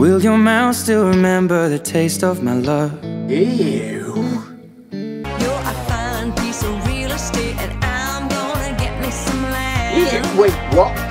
Will your mouth still remember the taste of my love? Ew. You're a fine piece of real estate, and I'm gonna get me some land. Ew. Wait, what?